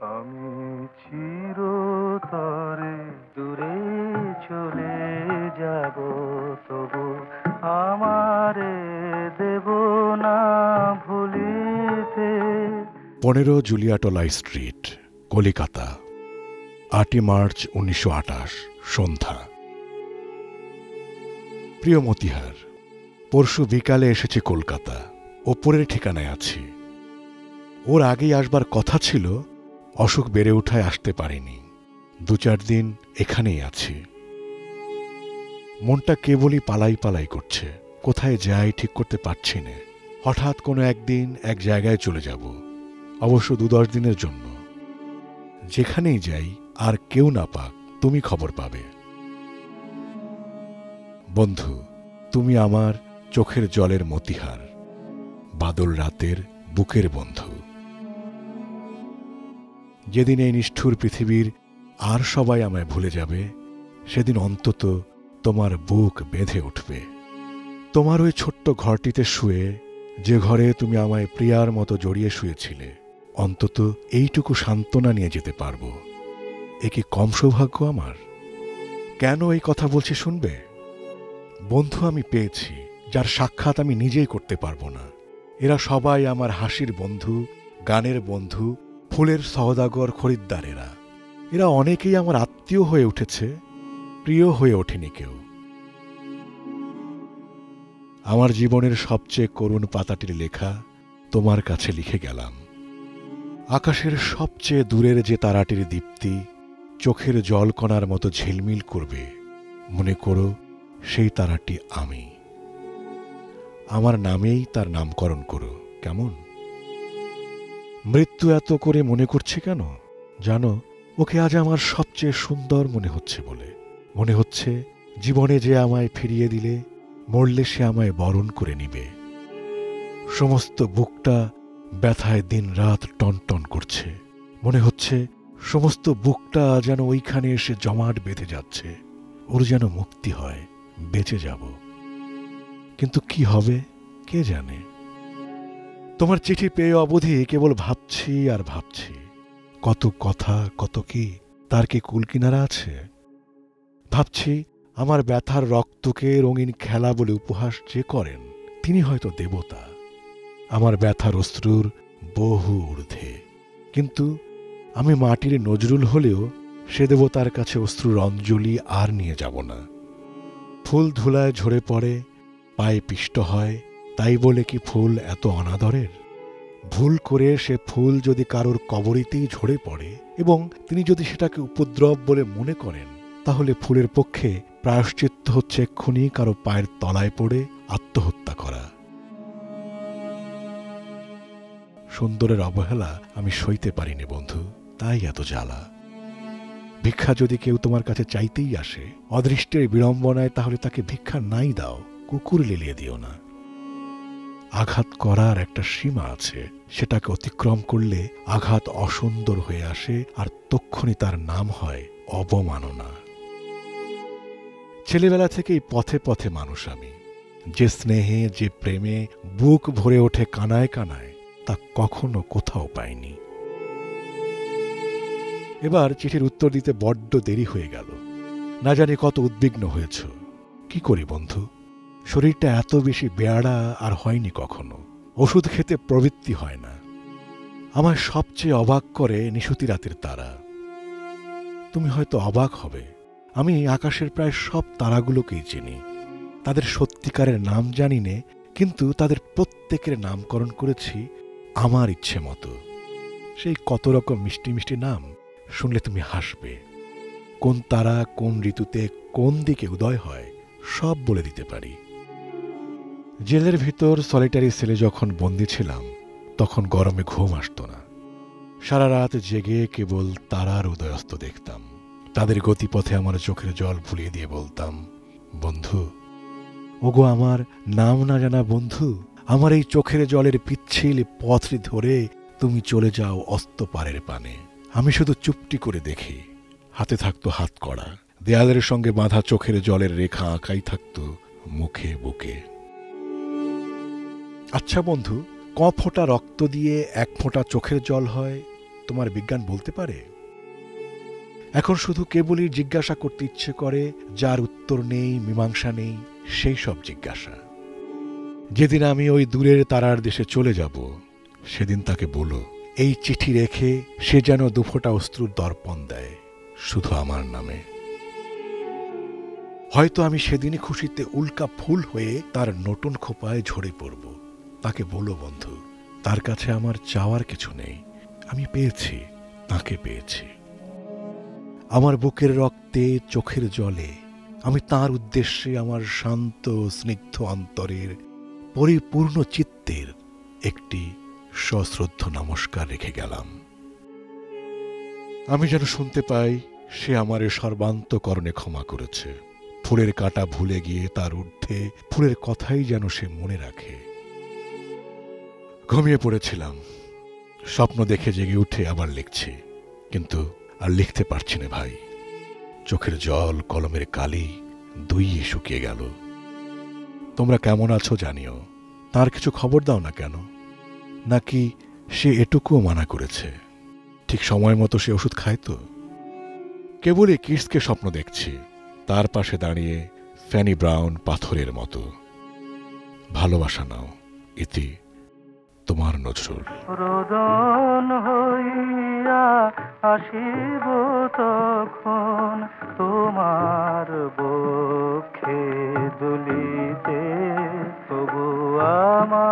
আমি চিরতরে দূরে চলে যাব, তবু আমারে দেব না ভুলিতে। পনেরো জুলিয়াটোলাই স্ট্রিট, কলিকাতা, আটই মার্চ উনিশশো আটাশ, সন্ধ্যা। প্রিয় মতিহার, পরশু বিকালে এসেছি কলকাতা, ওপরের ঠিকানায় আছি। ওর আগেই আসবার কথা ছিল অসুখ বেড়ে ওঠায় আসতে পারিনি। দু চার দিন এখানেই আছি। মনটা কেবলই পালাই পালাই করছে। কোথায় যাই ঠিক করতে পারছি না। হঠাৎ কোনো একদিন এক জায়গায় চলে যাব। অবশ্য দু দশ দিনের জন্য। যেখানেই যাই, আর কেউ না পাক, তুমি খবর পাবে। বন্ধু, তুমি আমার চোখের জলের মতিহার। বাদল রাতের বুকের বন্ধু। যেদিন এই নিষ্ঠুর পৃথিবীর আর সবাই আমায় ভুলে যাবে, সেদিন অন্তত তোমার বুক বেঁধে উঠবে। তোমার ওই ছোট্ট ঘরটিতে শুয়ে, যে ঘরে তুমি আমায় প্রিয়ার মতো জড়িয়ে শুয়েছিলে, অন্তত এইটুকু সান্ত্বনা নিয়ে যেতে পারব। এ কি কম সৌভাগ্য আমার? কেন এই কথা বলছি শুনবে? বন্ধু আমি পেয়েছি, যার সাক্ষাৎ আমি নিজেই করতে পারব না। এরা সবাই আমার হাসির বন্ধু, গানের বন্ধু ফুলের সহদাগর খরিদ্দারেরা। এরা অনেকেই আমার আত্মীয় হয়ে উঠেছে, প্রিয় হয়ে ওঠেনি কেউ। আমার জীবনের সবচেয়ে করুণ পাতাটির লেখা তোমার কাছে লিখে গেলাম। আকাশের সবচেয়ে দূরের যে তারাটির দীপ্তি, চোখের জলকণার মতো ঝিলমিল করবে, মনে করো সেই তারাটি আমি। আমার নামেই তার নামকরণ করো, কেমন? মৃত্যু এত করে মনে করছে কেন? জানো, ওকে আজ আমার সবচেয়ে সুন্দর মনে হচ্ছে বলে। মনে হচ্ছে জীবনে যে আমায় ফিরিয়ে দিলে, মরলে সে আমায় বরণ করে নিবে। সমস্ত বুকটা ব্যথায় দিন রাত টনটন করছে। মনে হচ্ছে সমস্ত বুকটা যেন ওইখানে এসে জমাট বেঁধে যাচ্ছে। ওর যেন মুক্তি হয়, বেঁচে যাব। কিন্তু কি হবে, কে জানে? তোমার চিঠি পেয়ে অবধি কেবল ভাবছি আর ভাবছি। কত কথা, কত কি, তার কি কুলকিনারা আছে? ভাবছি, আমার ব্যথার রক্তকে রঙিন খেলা বলে উপহাস যে করেন, তিনি হয়তো দেবতা। আমার ব্যথার অশ্রুর বহু ঊর্ধ্বে। কিন্তু আমি মাটির নজরুল হলেও সে দেবতার কাছে অশ্রুর অঞ্জলি আর নিয়ে যাব না। ফুল ধুলায় ঝরে পড়ে, পায়ে পিষ্ট হয় তাই বলে কি ফুল এত অনাদরের? ভুল করে সে ফুল যদি কারোর কবরিতেই ঝরে পড়ে এবং তিনি যদি সেটাকে উপদ্রব বলে মনে করেন, তাহলে ফুলের পক্ষে প্রায়শ্চিত্ত হচ্ছে এক্ষুনি কারও পায়ের তলায় পড়ে আত্মহত্যা করা। সুন্দরের অবহেলা আমি সইতে পারিনি বন্ধু, তাই এত জ্বালা। ভিক্ষা যদি কেউ তোমার কাছে চাইতেই আসে, অদৃষ্টের বিড়ম্বনায় তাহলে তাকে ভিক্ষা নাই দাও, কুকুর লেলিয়ে দিও না। আঘাত করার একটা সীমা আছে। সেটাকে অতিক্রম করলে আঘাত অসুন্দর হয়ে আসে আর তক্ষণি তার নাম হয় অবমাননা। ছেলেবেলা থেকেই পথে পথে মানুষ আমি। যে স্নেহে, যে প্রেমে বুক ভরে ওঠে কানায় কানায়, তা কখনো কোথাও পাইনি। এবার চিঠির উত্তর দিতে বড্ড দেরি হয়ে গেল। না জানি কত উদ্বিগ্ন হয়েছ। কি করি বন্ধু? শরীরটা এত বেশি বেয়াড়া আর হয়নি কখনো। ওষুধ খেতে প্রবৃত্তি হয় না। আমার সবচেয়ে অবাক করে নিশুতি রাতের তারা। তুমি হয়তো অবাক হবে। আমি আকাশের প্রায় সব তারাগুলোকেই চিনি। তাদের সত্যিকারের নাম জানি নে, কিন্তু তাদের প্রত্যেকের নামকরণ করেছি আমার ইচ্ছে মতো। সেই কত রকম মিষ্টি মিষ্টি নাম, শুনলে তুমি হাসবে। কোন তারা কোন ঋতুতে কোন দিকে উদয় হয়, সব বলে দিতে পারি। জেলের ভিতর সলিটারি সেলে যখন বন্দি ছিলাম, তখন গরমে ঘুম আসত না। সারা রাত জেগে কেবল তারার উদয়স্ত দেখতাম। তাদের গতিপথে আমার চোখের জল ভুলিয়ে দিয়ে বলতাম, বন্ধু, ওগো আমার নাম না জানা বন্ধু, আমার এই চোখের জলের পিচ্ছিল পথটি ধরে তুমি চলে যাও অস্ত পারের পানে। আমি শুধু চুপটি করে দেখি, হাতে থাকতো হাত কড়া। দেয়ালের সঙ্গে বাঁধা চোখের জলের রেখা আঁকাই থাকতো মুখে বুকে। আচ্ছা বন্ধু, ক ফোঁটা রক্ত দিয়ে এক ফোঁটা চোখের জল হয়, তোমার বিজ্ঞান বলতে পারে? এখন শুধু কেবলই জিজ্ঞাসা করতে ইচ্ছে করে, যার উত্তর নেই, মীমাংসা নেই, সেই সব জিজ্ঞাসা। যেদিন আমি ওই দূরের তারার দেশে চলে যাব, সেদিন তাকে বলো, এই চিঠি রেখে সে যেন দুফোটা অস্ত্রুর দর্পণ দেয়, শুধু আমার নামে। হয়তো আমি সেদিনই খুশিতে উল্কা ফুল হয়ে তার নতুন খোপায় ঝরে পড়ব। তাকে বলো, বন্ধু, তার কাছে আমার চাওয়ার কিছু নেই। আমি পেয়েছি, তাকে পেয়েছি। আমার বুকের রক্তে, চোখের জলে, আমি তার উদ্দেশ্যে আমার শান্ত স্নিগ্ধ অন্তরের পরিপূর্ণ চিত্তের একটি সশ্রদ্ধ নমস্কার রেখে গেলাম। আমি যেন শুনতে পাই, সে আমারে সর্বান্তকরণে ক্ষমা করেছে। ফুলের কাটা ভুলে গিয়ে তার ঊর্ধ্বে ফুলের কথাই যেন সে মনে রাখে। ঘুমিয়ে পড়েছিলাম। স্বপ্ন দেখে জেগে উঠে আবার লিখছি, কিন্তু আর লিখতে পারছি না ভাই। চোখের জল কলমের কালি দুই শুকিয়ে গেল। তোমরা কেমন আছো জানিও। তার কিছু খবর দাও না কেন? নাকি সে এটুকুও মানা করেছে? ঠিক সময় মতো সে ওষুধ খায় তো? কেবলই কিসকে স্বপ্ন দেখছি, তার পাশে দাঁড়িয়ে ফ্যানি ব্রাউন পাথরের মতো। ভালোবাসা নাও, ইতি। তোমার নজরুল। রোদন হইয়া আসিব তখন তোমার বক্ষে দুলিতে তবু আমার